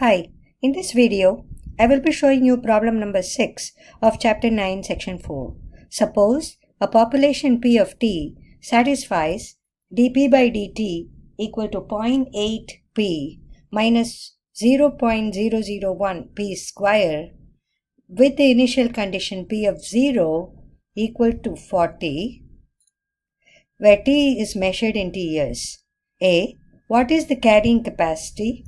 Hi, in this video, I will be showing you problem number 6 of chapter 9 section 4. Suppose a population P of t satisfies dp by dt equal to 0.8 p minus 0.001 p square with the initial condition p of 0 equal to 40 where t is measured into years. A. What is the carrying capacity?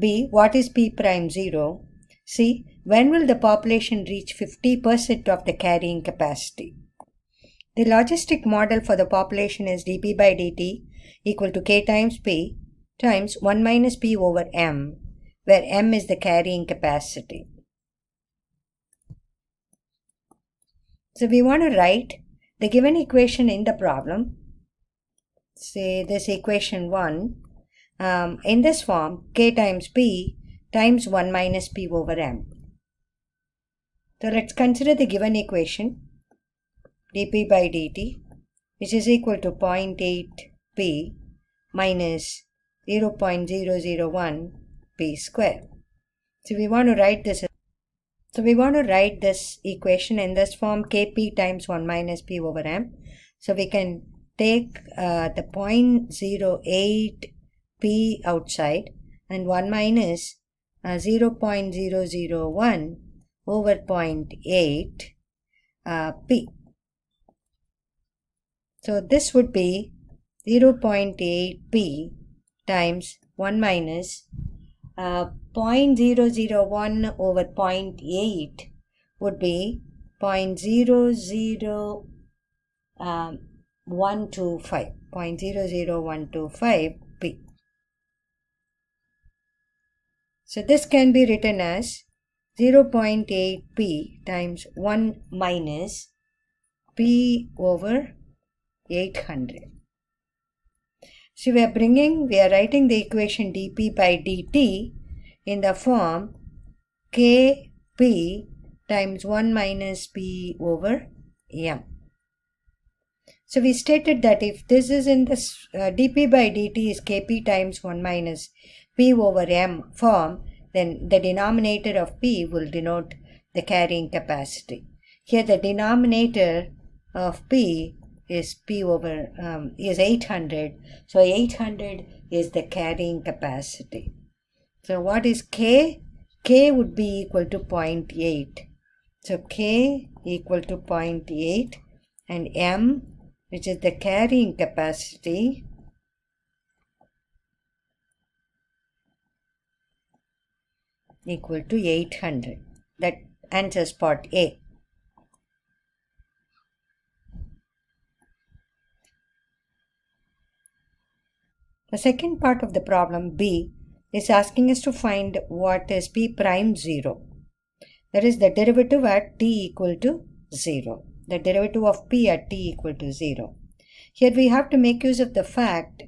B. What is P prime 0? C. When will the population reach 50% of the carrying capacity? The logistic model for the population is dp by dt equal to k times p times 1 minus p over m, where m is the carrying capacity. So we want to write the given equation in the problem. Say this equation 1 um, in this form k times p times 1 minus p over m. So let's consider the given equation dp by dt which is equal to 0.8 p minus 0.001 p square. So we want to write this so we want to write this equation in this form kp times 1 minus p over m. So we can take uh, the 0.08 p outside and 1 minus uh, 0.001 over 0.8 uh, p. So this would be 0.8 p times 1 minus uh, 0.001 over 0.8 would be 0.00125 um, 0.00125 p. So this can be written as 0.8 p times 1 minus p over 800. So we are bringing, we are writing the equation dp by dt in the form kp times 1 minus p over m. So we stated that if this is in this uh, dp by dt is kp times 1 minus p over m form, then the denominator of p will denote the carrying capacity. Here the denominator of p is p over um, is 800 so 800 is the carrying capacity. So what is k? K would be equal to 0.8 so k equal to 0.8 and m which is the carrying capacity equal to 800 that answers part a The second part of the problem B is asking us to find what is P prime 0. That is the derivative at t equal to 0. The derivative of P at t equal to 0. Here we have to make use of the fact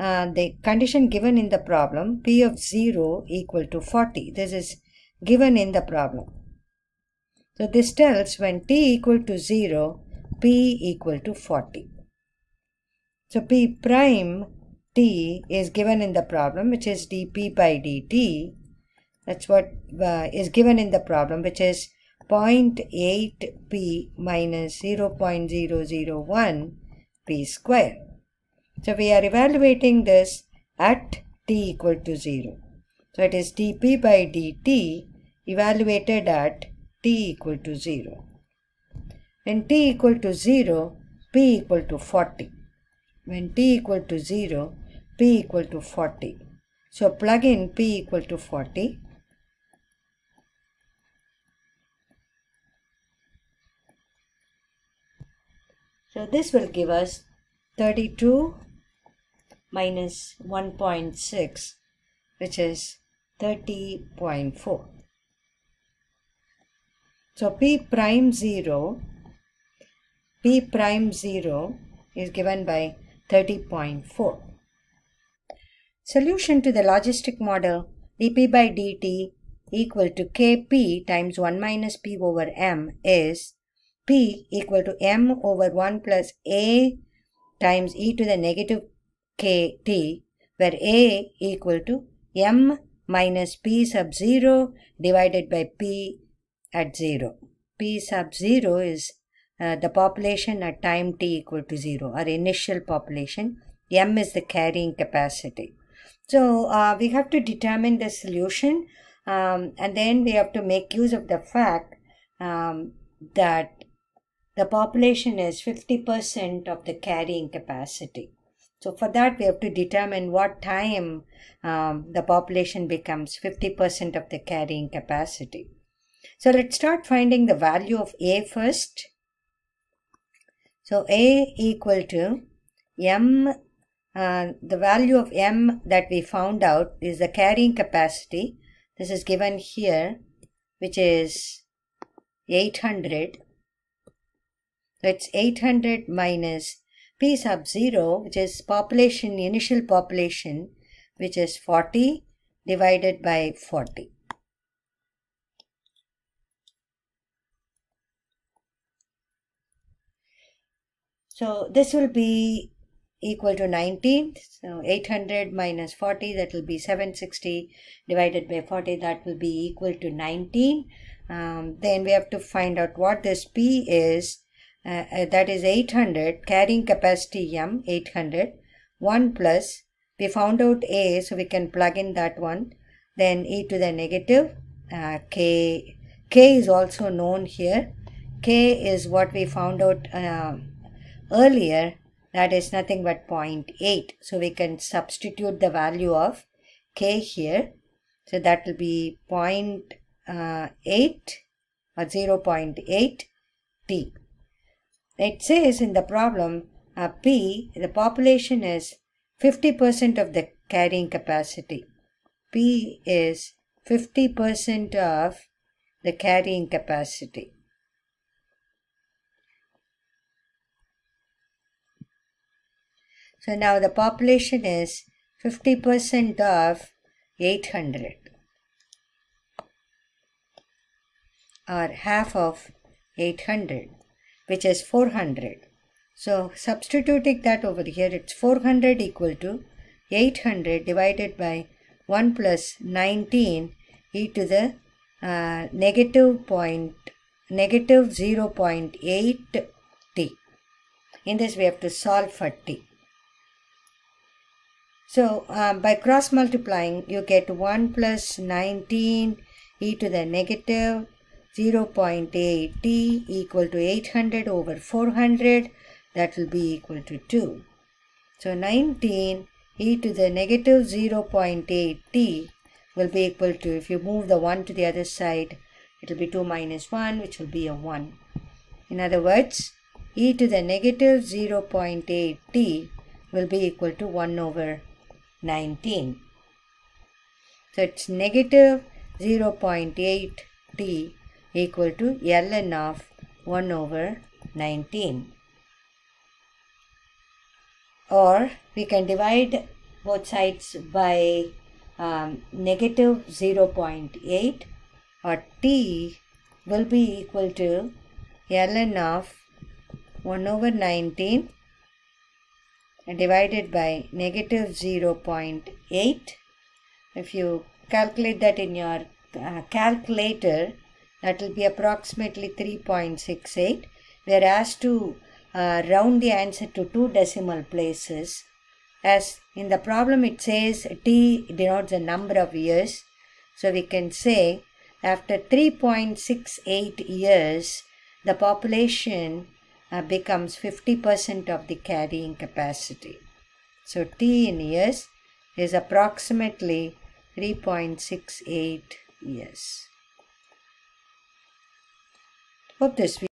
uh, the condition given in the problem P of 0 equal to 40. This is given in the problem. So this tells when t equal to 0 P equal to 40. So P prime t is given in the problem which is dp by dt that's what uh, is given in the problem which is 0.8p minus 0.001 p square so we are evaluating this at t equal to 0 so it is dp by dt evaluated at t equal to 0 when t equal to 0 p equal to 40 when t equal to 0 p equal to 40 so plug in p equal to 40 so this will give us 32 minus 1.6 which is 30.4 so p prime 0 p prime 0 is given by 30.4. Solution to the logistic model dp by dt equal to kp times 1 minus p over m is p equal to m over 1 plus a times e to the negative kt where a equal to m minus p sub 0 divided by p at 0. p sub 0 is uh, the population at time t equal to 0, our initial population. m is the carrying capacity. So uh, we have to determine the solution um, and then we have to make use of the fact um, that the population is 50% of the carrying capacity. So for that, we have to determine what time um, the population becomes 50% of the carrying capacity. So let's start finding the value of A first. So A equal to M, uh, the value of M that we found out is the carrying capacity. This is given here, which is 800. So it's 800 minus P sub 0, which is population, initial population, which is 40 divided by 40. So this will be equal to 19. So 800 minus 40, that will be 760 divided by 40, that will be equal to 19. Um, then we have to find out what this P is uh, uh, that is 800 carrying capacity m 800 1 plus we found out a so we can plug in that one. Then e to the negative. Uh, k k is also known here. K is what we found out uh, earlier. That is nothing but 0.8 so we can substitute the value of k here. So that will be uh, 0.8 or 0.8 t it says in the problem uh, P, the population is 50% of the carrying capacity. P is 50% of the carrying capacity. So now the population is 50% of 800 or half of 800 which is 400. So substituting that over here, it's 400 equal to 800 divided by 1 plus 19 e to the uh, negative point negative 0.8 t. In this we have to solve for t. So um, by cross multiplying you get 1 plus 19 e to the negative 0.8 t equal to 800 over 400 that will be equal to 2. So 19 e to the negative 0.8 t will be equal to if you move the 1 to the other side it will be 2 minus 1 which will be a 1. In other words e to the negative 0.8 t will be equal to 1 over 19. So it's negative 0.8 t equal to ln of 1 over 19 or we can divide both sides by um, negative 0.8 or t will be equal to ln of 1 over 19 divided by negative 0.8 if you calculate that in your uh, calculator that will be approximately 3.68 whereas to uh, round the answer to two decimal places as in the problem it says t denotes the number of years. So we can say after 3.68 years the population uh, becomes 50% of the carrying capacity. So t in years is approximately 3.68 years Hope this